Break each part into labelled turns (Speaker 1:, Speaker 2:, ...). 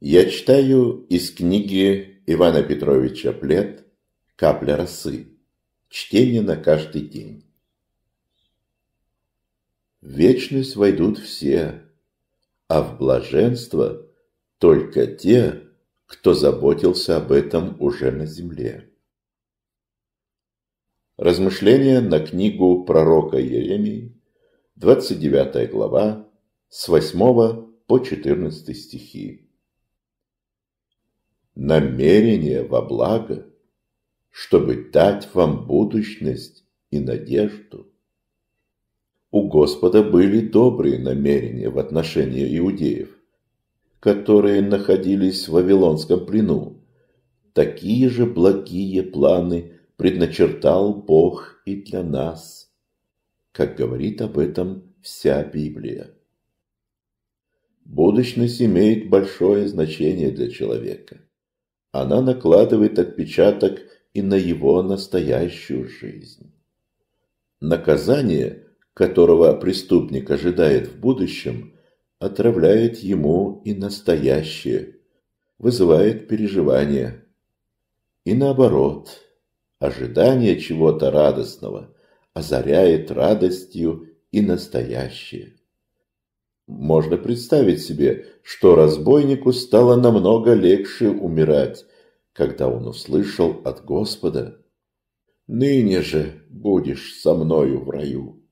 Speaker 1: Я читаю из книги Ивана Петровича Плет «Капля росы». Чтение на каждый день. В вечность войдут все, а в блаженство только те, кто заботился об этом уже на земле. Размышления на книгу пророка Иеремии, 29 глава, с 8 по 14 стихи. Намерение во благо, чтобы дать вам будущность и надежду. У Господа были добрые намерения в отношении иудеев, которые находились в Вавилонском плену. Такие же благие планы предначертал Бог и для нас, как говорит об этом вся Библия. Будущность имеет большое значение для человека. Она накладывает отпечаток и на его настоящую жизнь. Наказание, которого преступник ожидает в будущем, отравляет ему и настоящее, вызывает переживания. И наоборот, ожидание чего-то радостного озаряет радостью и настоящее. Можно представить себе, что разбойнику стало намного легче умирать, когда он услышал от Господа «Ныне же будешь со мною в раю».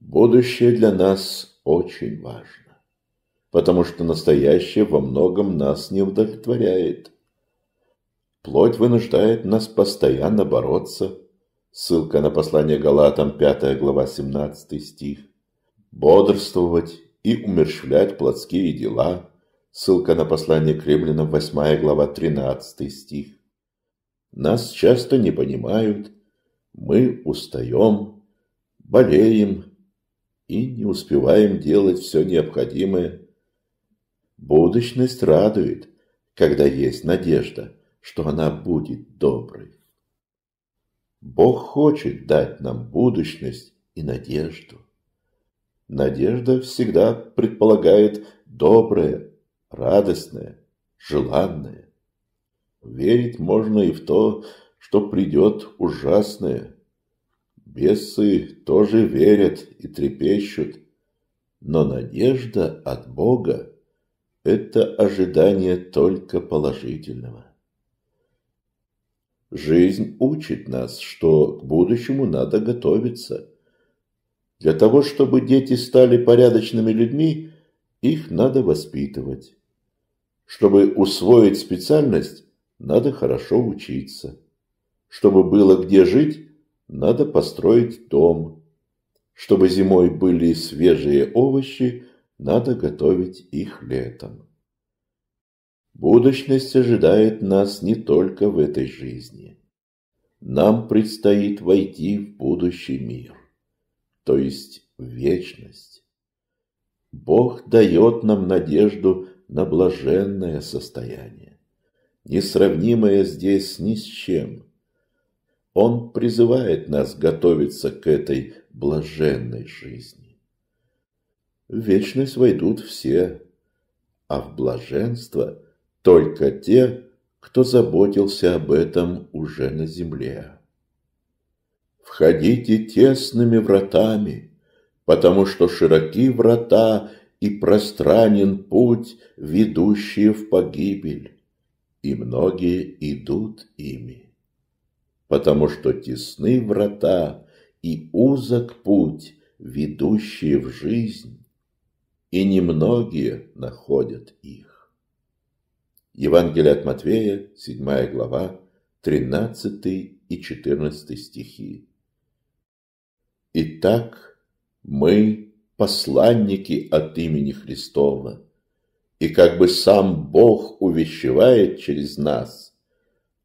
Speaker 1: Будущее для нас очень важно, потому что настоящее во многом нас не удовлетворяет. Плоть вынуждает нас постоянно бороться. Ссылка на послание Галатам, 5 глава, 17 стих бодрствовать и умерщвлять плотские дела. Ссылка на послание к римлянам, 8 глава, 13 стих. Нас часто не понимают, мы устаем, болеем и не успеваем делать все необходимое. Будущность радует, когда есть надежда, что она будет доброй. Бог хочет дать нам будущность и надежду. Надежда всегда предполагает доброе, радостное, желанное. Верить можно и в то, что придет ужасное. Бесы тоже верят и трепещут, но надежда от Бога – это ожидание только положительного. Жизнь учит нас, что к будущему надо готовиться – для того, чтобы дети стали порядочными людьми, их надо воспитывать. Чтобы усвоить специальность, надо хорошо учиться. Чтобы было где жить, надо построить дом. Чтобы зимой были свежие овощи, надо готовить их летом. Будущность ожидает нас не только в этой жизни. Нам предстоит войти в будущий мир то есть вечность. Бог дает нам надежду на блаженное состояние, несравнимое здесь ни с чем. Он призывает нас готовиться к этой блаженной жизни. В вечность войдут все, а в блаженство только те, кто заботился об этом уже на земле. Входите тесными вратами, потому что широки врата и пространен путь, ведущий в погибель, и многие идут ими. Потому что тесны врата и узок путь, ведущий в жизнь, и немногие находят их. Евангелие от Матвея, 7 глава, 13 и 14 стихи. Итак, мы посланники от имени Христова, и как бы сам Бог увещевает через нас,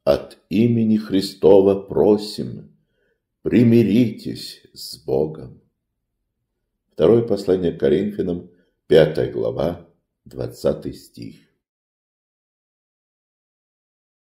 Speaker 1: от имени Христова просим, примиритесь с Богом. Второе послание к Коринфянам, 5 глава, 20 стих.